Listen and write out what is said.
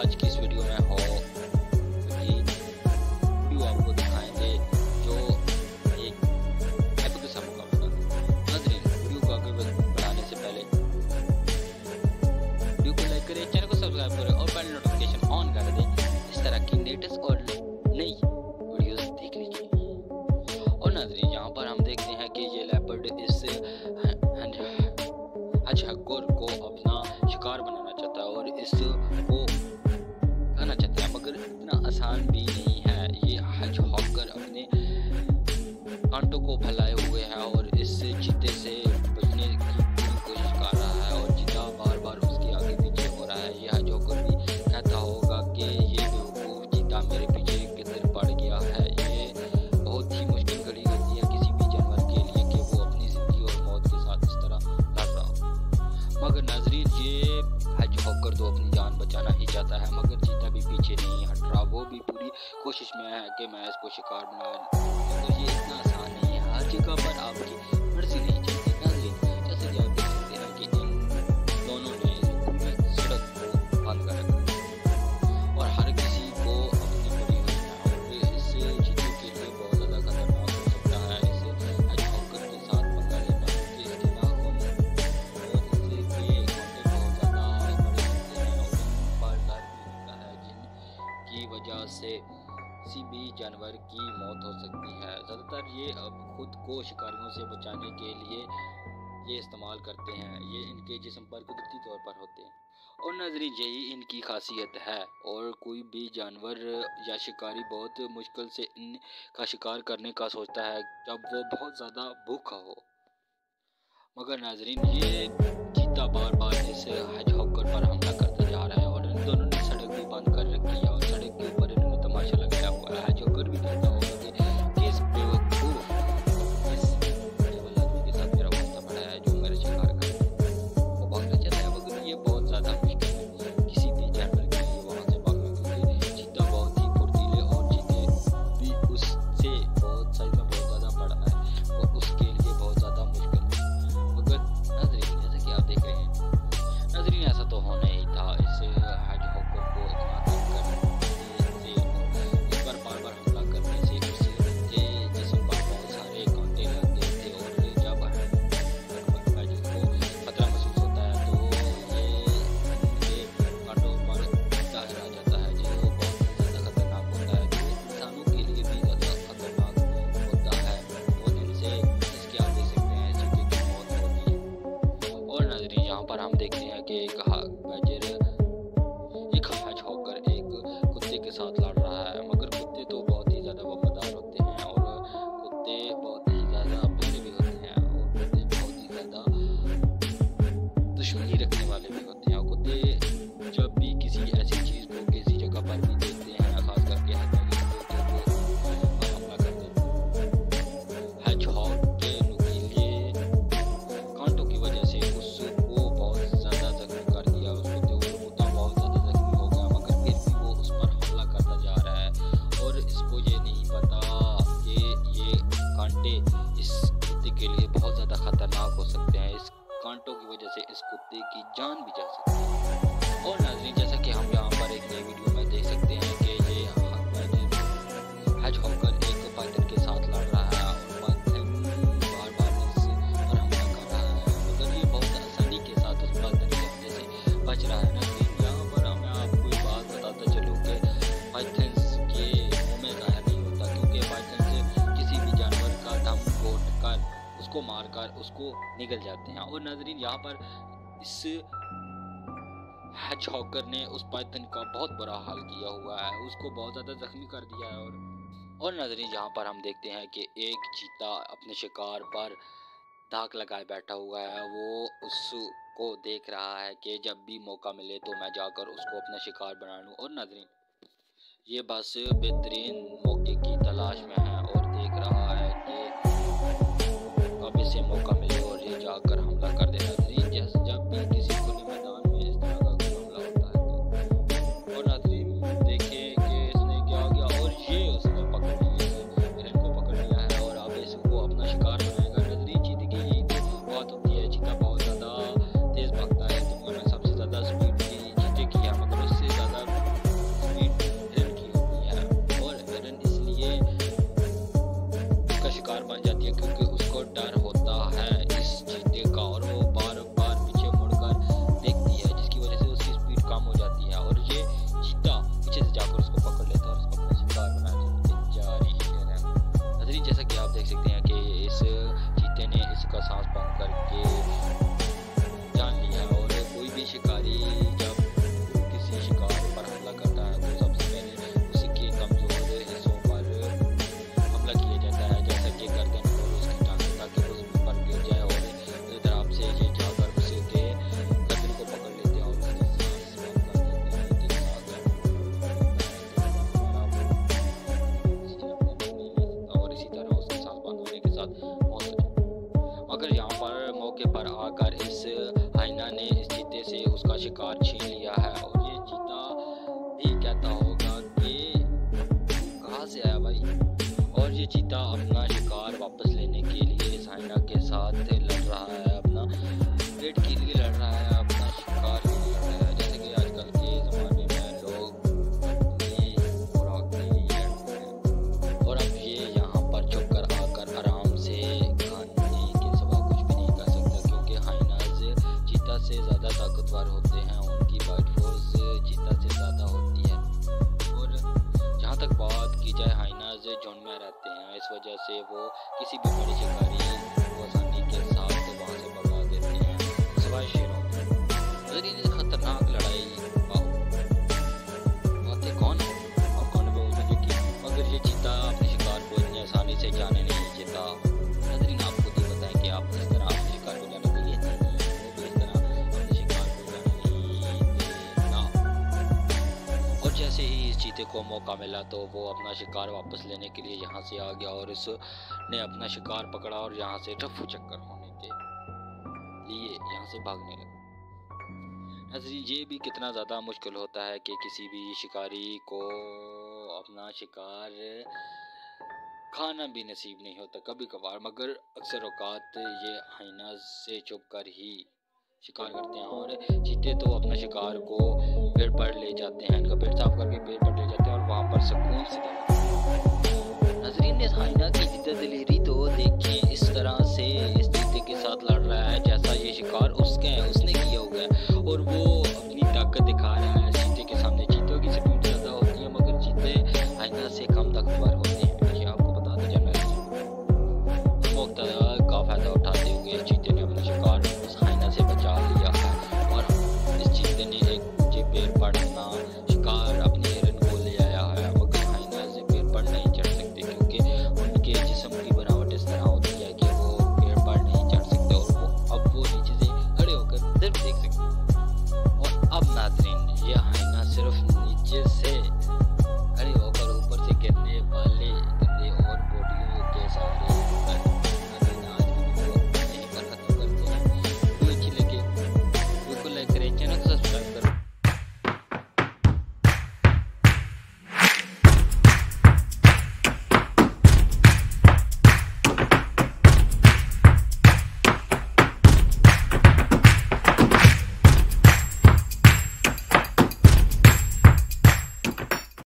आज की इस वीडियो में कांटों को फैलाए हुए है और इस चीते से कोशिश में है कि मैं इसको शिकार बना तो ये इतना आसान नहीं है। हर जगह पर आपकी मर्ज़ी नहीं चलती नहीं जैसे कि आप देख सकते हैं कि दोनों ने सड़क को बंद कर रखा और हर किसी को अपनी बड़ी के लिए बहुत ज़्यादा खतरनाक हो सकता है। इसे अच्छा के साथ पंगा लेना इसके में बहुत ज़्यादा है, जिनकी वजह से किसी भी जानवर की मौत हो सकती है। ज़्यादातर ये अब खुद को शिकारियों से बचाने के लिए ये इस्तेमाल करते हैं। ये इनके जिसम पर कुदरती तौर पर होते हैं। और नजरी यही इनकी खासियत है। और कोई भी जानवर या शिकारी बहुत मुश्किल से इनका शिकार करने का सोचता है जब वो बहुत ज़्यादा भूखा हो। मगर नाजरीन, ये चीता बार बार इस हेजहॉकर पर हमला करता जा रहा है और इन दोनों ने saatler के लिए बहुत ज़्यादा खतरनाक हो सकते हैं। इस कांटों की वजह से इस कुत्ते की जान भी जा सकती है। और नाजरी निकल जाते हैं। और नजरीन, यहाँ पर इस हॉकर ने उस पाइथन का बहुत बुरा हाल किया हुआ है। उसको बहुत ज़्यादा ज़ख्मी कर दिया है और और नाजरीन, यहाँ पर हम देखते हैं कि एक चीता अपने शिकार पर धाक लगाए बैठा हुआ है। वो उसको देख रहा है कि जब भी मौका मिले तो मैं जाकर उसको अपना शिकार बना लूँ। और नाजरीन, ये बस बेहतरीन मौके की तलाश में है और देख रहा है कि अब इसे मौका 確かに。से आया भाई। और ये चीता अपना शिकार चीते को मौका मिला तो वो अपना शिकार वापस लेने के लिए यहाँ से आ गया और इसने अपना शिकार पकड़ा और यहाँ से रफू चक्कर होने के लिए यहाँ से भागने लगा। नजरीन, ये भी कितना ज़्यादा मुश्किल होता है कि किसी भी शिकारी को अपना शिकार खाना भी नसीब नहीं होता कभी कभार मगर अक्सर अवकात ये हाइना से चुप कर ही शिकार करते हैं और चीते तो अपना शिकार को पेड़ पर ले जाते हैं इनका पेड़ साफ़ करके पेड़ पर ले जाते हैं और वहाँ पर सुकून से